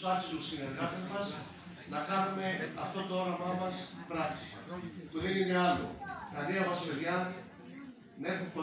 τους άξιους συνεργάτες μας να κάνουμε αυτό το όραμά μας πράξη. που δεν είναι άλλο. Κανένα μας παιδιά